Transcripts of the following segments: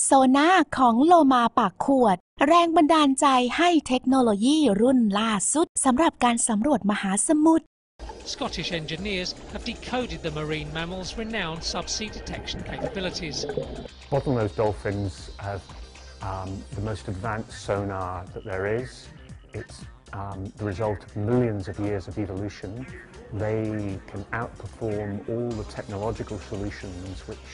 โซน่าของโลมาปากขวด แรงบันดาลใจให้เทคโนโลยีรุ่นล่าสุดสำหรับการสำรวจมหาสมุทร Scottish engineers have decoded the marine mammal's renowned subsea detection capabilities. Bottlenose dolphins have um, the most advanced sonar that there is. It's um, the result of millions of years of evolution. They can outperform all the technological solutions which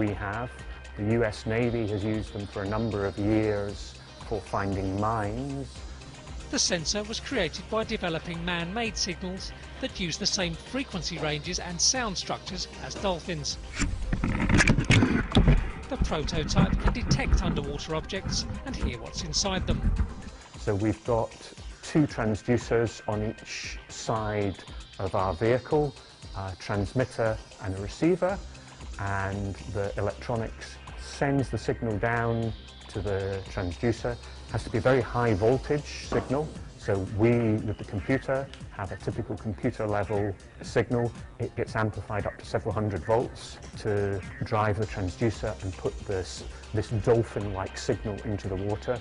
we have. The US Navy has used them for a number of years for finding mines. The sensor was created by developing man-made signals that use the same frequency ranges and sound structures as dolphins. The prototype can detect underwater objects and hear what's inside them. So we've got two transducers on each side of our vehicle, a transmitter and a receiver, and the electronics sends the signal down to the transducer. It has to be a very high voltage signal. So we, with the computer, have a typical computer level signal. It gets amplified up to several hundred volts to drive the transducer and put this, this dolphin-like signal into the water.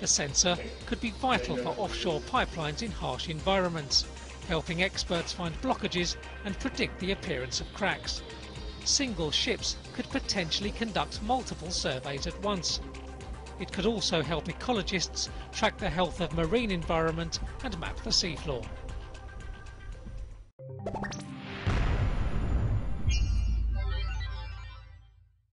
The sensor could be vital for offshore pipelines in harsh environments, helping experts find blockages and predict the appearance of cracks. Single ships could potentially conduct multiple surveys at once. It could also help ecologists track the health of marine environment and map the seafloor.